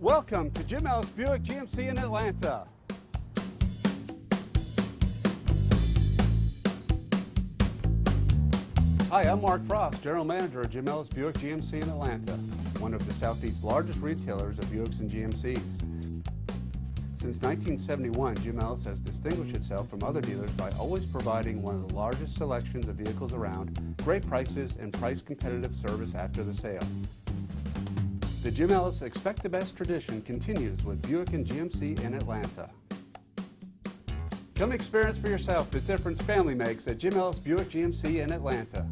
Welcome to Jim Ellis Buick GMC in Atlanta. Hi, I'm Mark Frost, General Manager of Jim Ellis Buick GMC in Atlanta, one of the Southeast's largest retailers of Buicks and GMCs. Since 1971, Jim Ellis has distinguished itself from other dealers by always providing one of the largest selections of vehicles around, great prices, and price competitive service after the sale. The Jim Ellis Expect the Best tradition continues with Buick and GMC in Atlanta. Come experience for yourself the difference family makes at Jim Ellis Buick GMC in Atlanta.